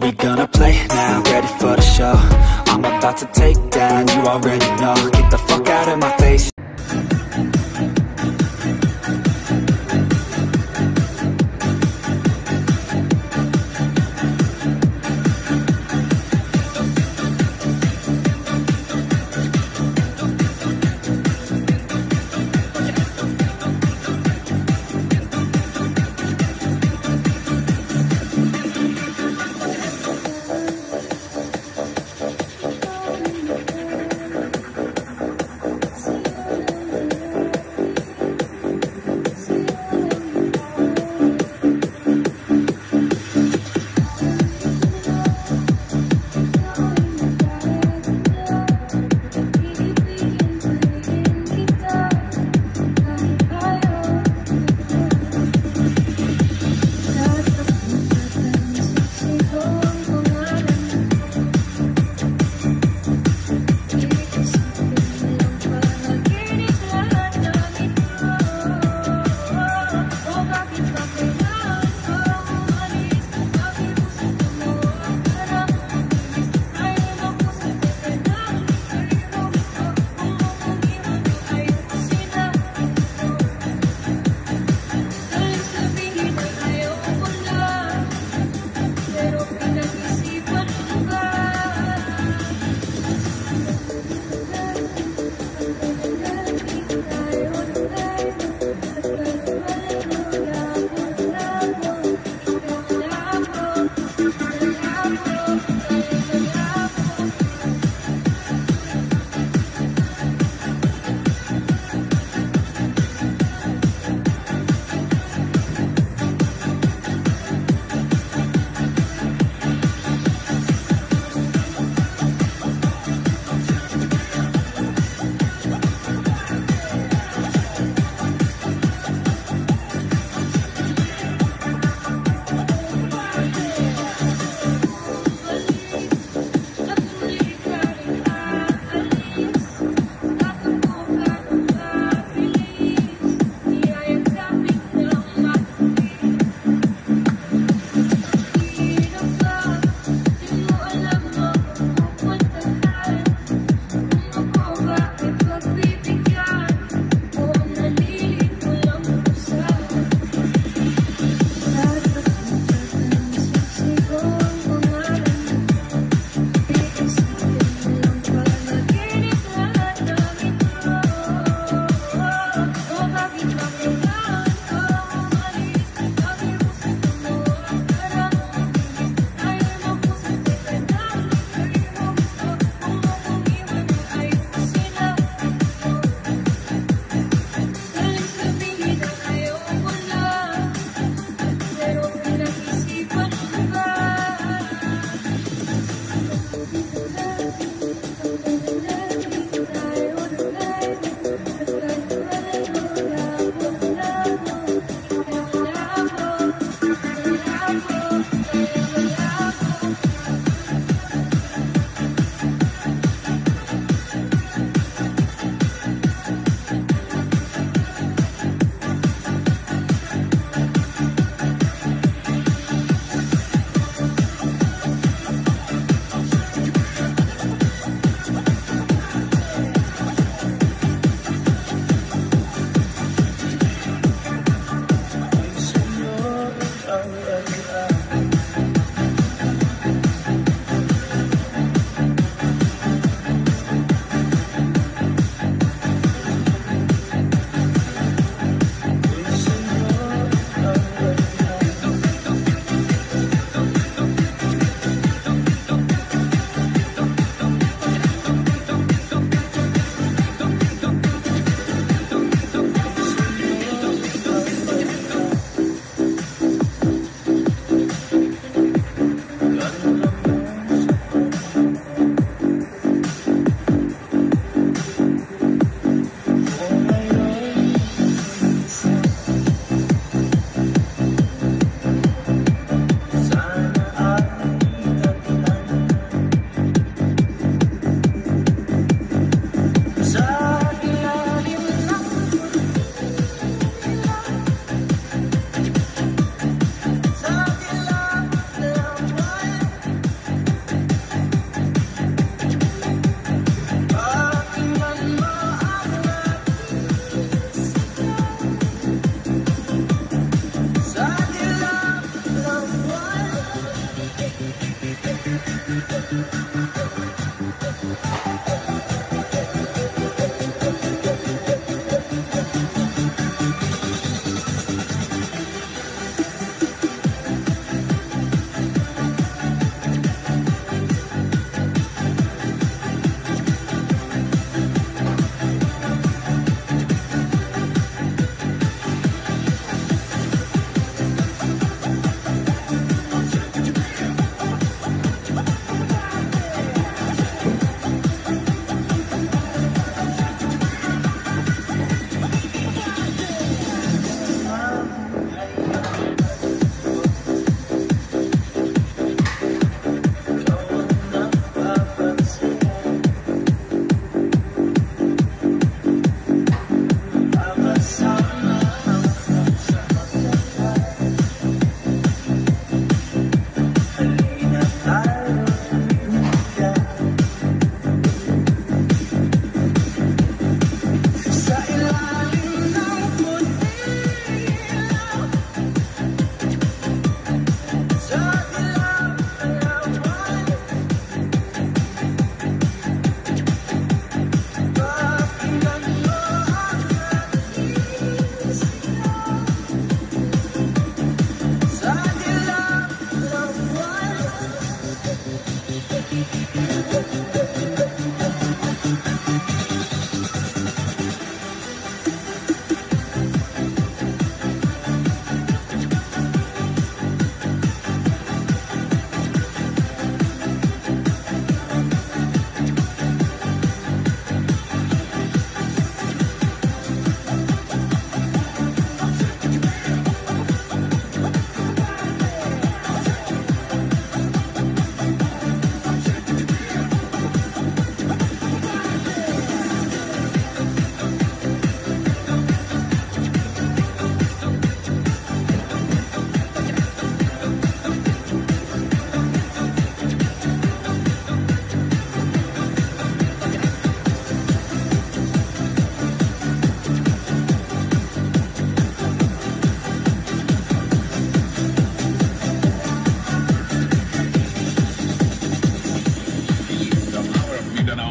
We gonna play now? Ready for the show? I'm about to take down, you already know Get the fuck out of my face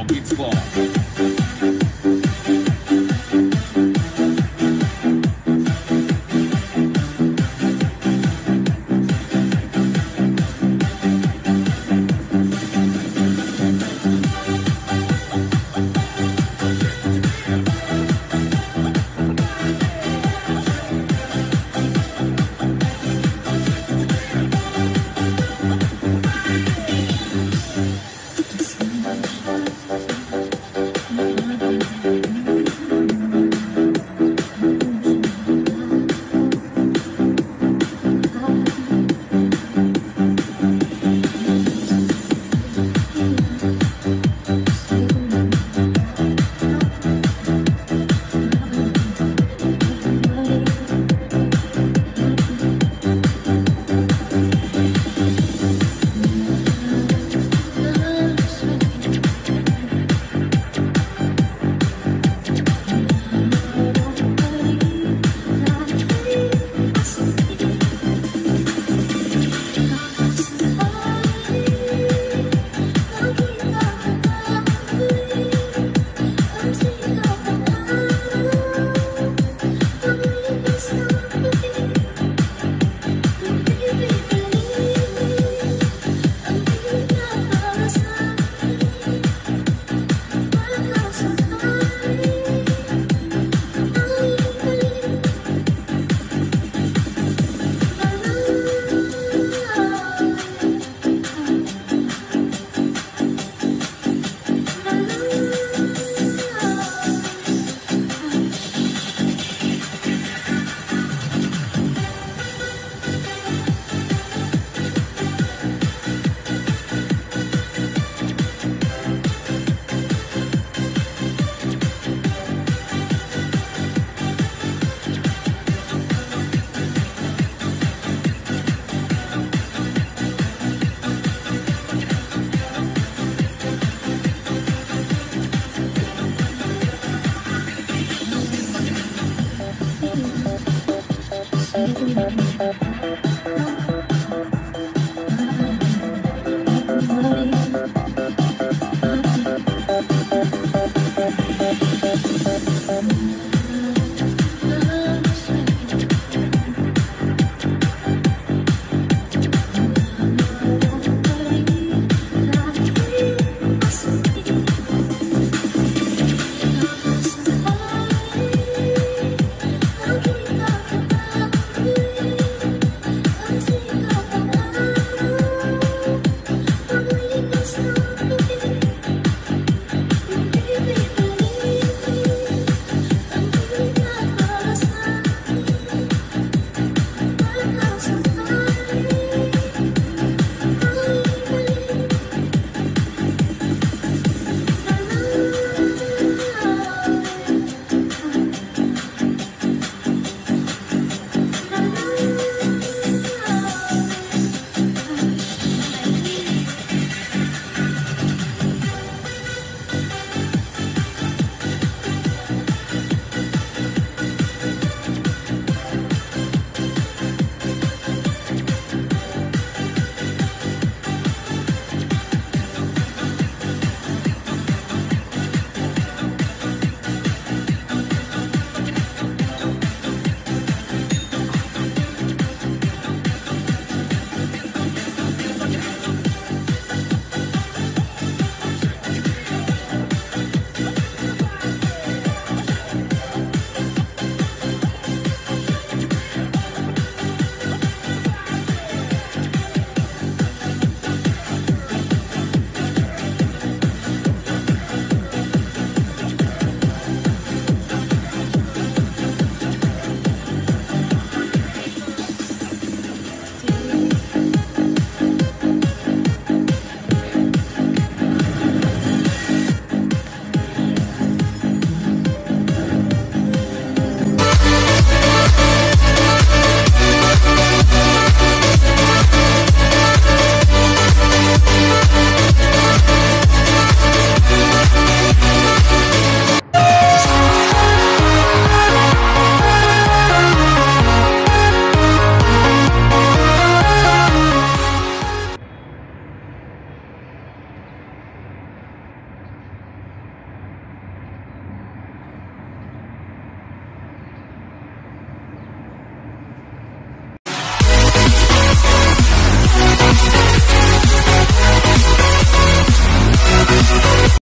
Thank you.